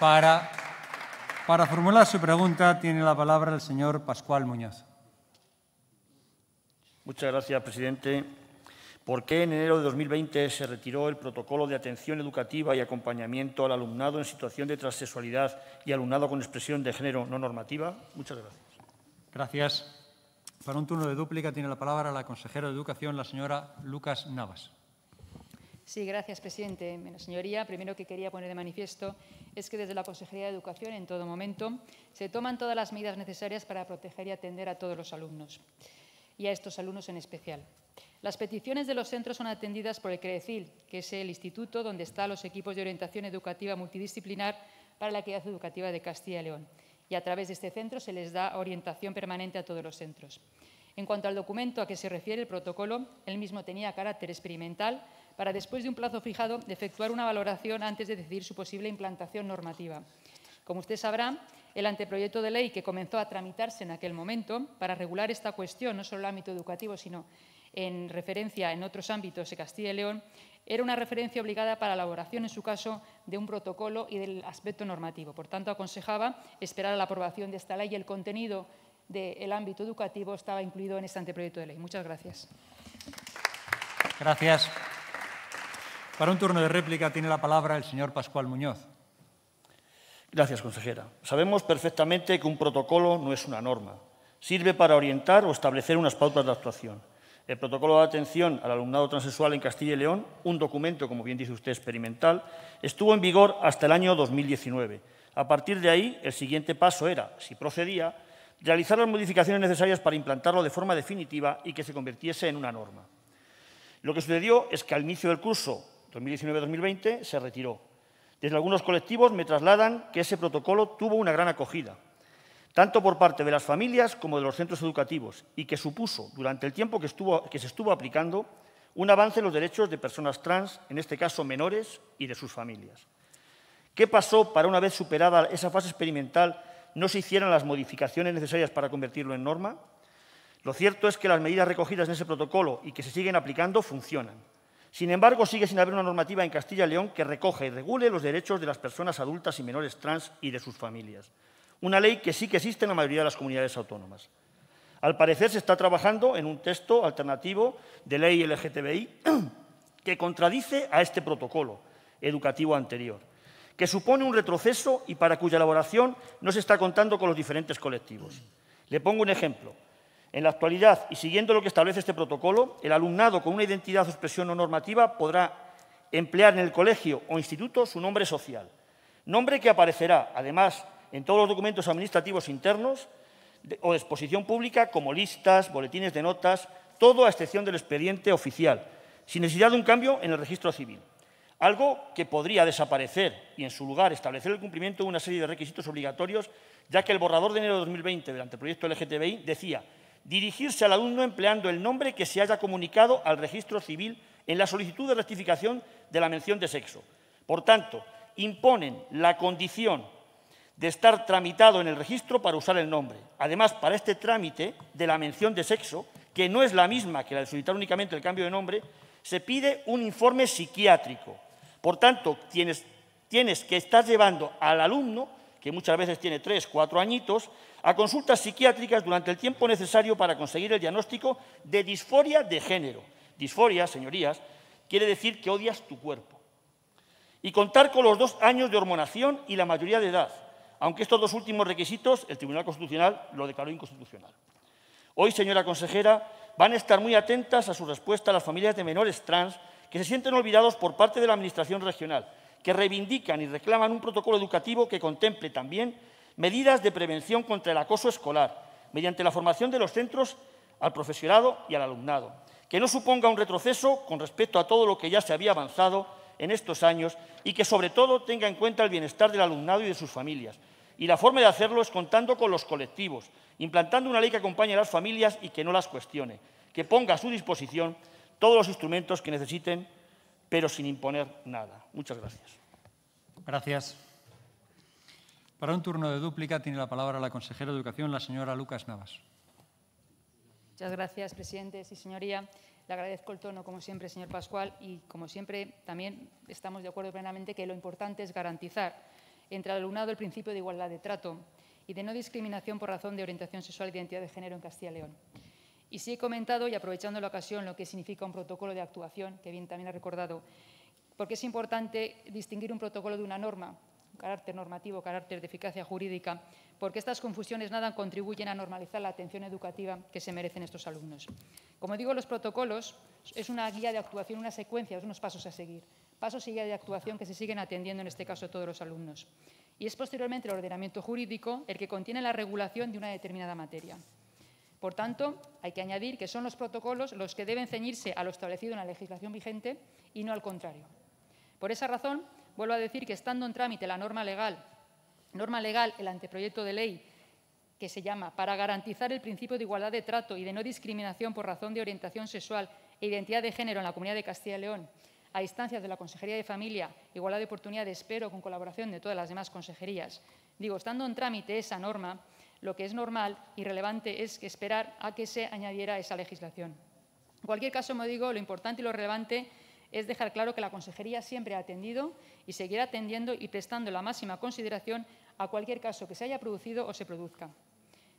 Para, para formular su pregunta tiene la palabra el señor Pascual Muñoz. Muchas gracias, presidente. ¿Por qué en enero de 2020 se retiró el protocolo de atención educativa y acompañamiento al alumnado en situación de transexualidad y alumnado con expresión de género no normativa? Muchas gracias. Gracias. Para un turno de dúplica tiene la palabra la consejera de Educación, la señora Lucas Navas. Sí, gracias, presidente. señoría, primero que quería poner de manifiesto es que desde la Consejería de Educación, en todo momento, se toman todas las medidas necesarias para proteger y atender a todos los alumnos, y a estos alumnos en especial. Las peticiones de los centros son atendidas por el CREDECIL, que es el instituto donde están los equipos de orientación educativa multidisciplinar para la equidad educativa de Castilla y León. Y a través de este centro se les da orientación permanente a todos los centros. En cuanto al documento a que se refiere el protocolo, el mismo tenía carácter experimental para, después de un plazo fijado, efectuar una valoración antes de decidir su posible implantación normativa. Como usted sabrá, el anteproyecto de ley que comenzó a tramitarse en aquel momento para regular esta cuestión, no solo en el ámbito educativo, sino en referencia en otros ámbitos de Castilla y León, era una referencia obligada para la elaboración, en su caso, de un protocolo y del aspecto normativo. Por tanto, aconsejaba esperar a la aprobación de esta ley y el contenido del ámbito educativo estaba incluido en este anteproyecto de ley. Muchas gracias. Gracias. Para un turno de réplica tiene la palabra el señor Pascual Muñoz. Gracias, consejera. Sabemos perfectamente que un protocolo no es una norma. Sirve para orientar o establecer unas pautas de actuación. El protocolo de atención al alumnado transexual en Castilla y León, un documento, como bien dice usted, experimental, estuvo en vigor hasta el año 2019. A partir de ahí, el siguiente paso era, si procedía, realizar las modificaciones necesarias para implantarlo de forma definitiva y que se convirtiese en una norma. Lo que sucedió es que al inicio del curso 2019-2020 se retiró. Desde algunos colectivos me trasladan que ese protocolo tuvo una gran acogida tanto por parte de las familias como de los centros educativos, y que supuso, durante el tiempo que, se estuvo aplicando, un avance en los derechos de personas trans, en este caso menores, y de sus familias. ¿Qué pasó para, una vez superada esa fase experimental, no se hicieran las modificaciones necesarias para convertirlo en norma? Lo cierto es que las medidas recogidas en ese protocolo y que se siguen aplicando funcionan. Sin embargo, sigue sin haber una normativa en Castilla y León que recoja y regule los derechos de las personas adultas y menores trans y de sus familias. Una ley que sí que existe en la mayoría de las comunidades autónomas. Al parecer se está trabajando en un texto alternativo de ley LGTBI que contradice a este protocolo educativo anterior, que supone un retroceso y para cuya elaboración no se está contando con los diferentes colectivos. Le pongo un ejemplo. En la actualidad, y siguiendo lo que establece este protocolo, el alumnado con una identidad o expresión no normativa podrá emplear en el colegio o instituto su nombre social, nombre que aparecerá, además en todos los documentos administrativos internos o de exposición pública como listas, boletines de notas, todo a excepción del expediente oficial, sin necesidad de un cambio en el registro civil. Algo que podría desaparecer y, en su lugar, establecer el cumplimiento de una serie de requisitos obligatorios, ya que el borrador de enero de 2020 del anteproyecto LGTBI decía dirigirse al alumno empleando el nombre que se haya comunicado al registro civil en la solicitud de rectificación de la mención de sexo. Por tanto, imponen la condición de estar tramitado en el registro para usar el nombre. Además, para este trámite de la mención de sexo, que no es la misma que la de solicitar únicamente el cambio de nombre, se pide un informe psiquiátrico. Por tanto, tienes, que estar llevando al alumno, que muchas veces tiene tres, cuatro añitos, a consultas psiquiátricas durante el tiempo necesario para conseguir el diagnóstico de disforia de género. Disforia, señorías, quiere decir que odias tu cuerpo. Y contar con los dos años de hormonación y la mayoría de edad aunque estos dos últimos requisitos el Tribunal Constitucional lo declaró inconstitucional. Hoy, señora consejera, van a estar muy atentas a su respuesta a las familias de menores trans que se sienten olvidados por parte de la Administración regional, que reivindican y reclaman un protocolo educativo que contemple también medidas de prevención contra el acoso escolar, mediante la formación de los centros al profesorado y al alumnado, que no suponga un retroceso con respecto a todo lo que ya se había avanzado en estos años y que sobre todo tenga en cuenta el bienestar del alumnado y de sus familias, y la forma de hacerlo es contando con los colectivos, implantando una ley que acompañe a las familias y que no las cuestione, que ponga a su disposición todos los instrumentos que necesiten, pero sin imponer nada. Muchas gracias. Gracias. Para un turno de dúplica tiene la palabra la consejera de Educación, la señora Lucas Navas. Muchas gracias, presidente. Sí, señoría. Le agradezco el tono, como siempre, señor Pascual, y como siempre también estamos de acuerdo plenamente que lo importante es garantizar entre el alumnado el principio de igualdad de trato y de no discriminación por razón de orientación sexual e identidad de género en Castilla y León. Y sí he comentado, y aprovechando la ocasión, lo que significa un protocolo de actuación, que bien también ha recordado, porque es importante distinguir un protocolo de una norma, carácter normativo, carácter de eficacia jurídica, porque estas confusiones nada contribuyen a normalizar la atención educativa que se merecen estos alumnos. Como digo, los protocolos es una guía de actuación, una secuencia, unos pasos a seguir, pasos y guía de actuación que se siguen atendiendo en este caso todos los alumnos. Y es posteriormente el ordenamiento jurídico el que contiene la regulación de una determinada materia. Por tanto, hay que añadir que son los protocolos los que deben ceñirse a lo establecido en la legislación vigente y no al contrario. Por esa razón, Vuelvo a decir que estando en trámite la norma legal, norma legal, el anteproyecto de ley que se llama para garantizar el principio de igualdad de trato y de no discriminación por razón de orientación sexual e identidad de género en la Comunidad de Castilla y León, a instancias de la Consejería de Familia, Igualdad de Oportunidades, espero con colaboración de todas las demás consejerías. Digo, estando en trámite esa norma, lo que es normal y relevante es esperar a que se añadiera esa legislación. En cualquier caso, como digo, lo importante y lo relevante es dejar claro que la Consejería siempre ha atendido y seguirá atendiendo y prestando la máxima consideración a cualquier caso que se haya producido o se produzca.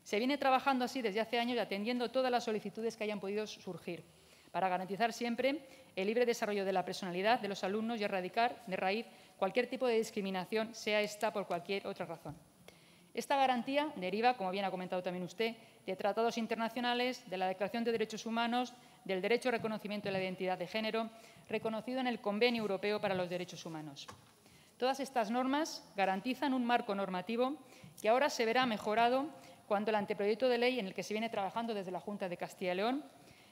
Se viene trabajando así desde hace años y atendiendo todas las solicitudes que hayan podido surgir, para garantizar siempre el libre desarrollo de la personalidad de los alumnos y erradicar de raíz cualquier tipo de discriminación, sea esta por cualquier otra razón. Esta garantía deriva, como bien ha comentado también usted, de tratados internacionales, de la Declaración de Derechos Humanos, del derecho al reconocimiento de la identidad de género, reconocido en el Convenio Europeo para los Derechos Humanos. Todas estas normas garantizan un marco normativo que ahora se verá mejorado cuando el anteproyecto de ley en el que se viene trabajando desde la Junta de Castilla y León,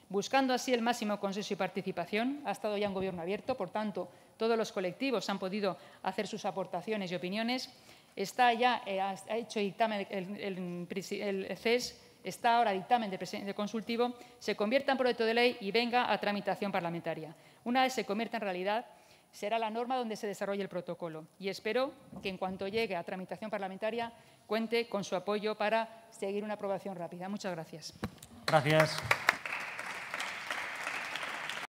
buscando así el máximo consenso y participación, ha estado ya en gobierno abierto, por tanto, todos los colectivos han podido hacer sus aportaciones y opiniones. Está ya, eh, ha hecho dictamen el, el CES está ahora dictamen de, consultivo, se convierta en proyecto de ley y venga a tramitación parlamentaria. Una vez se convierta en realidad, será la norma donde se desarrolle el protocolo y espero que en cuanto llegue a tramitación parlamentaria cuente con su apoyo para seguir una aprobación rápida. Muchas gracias. Gracias.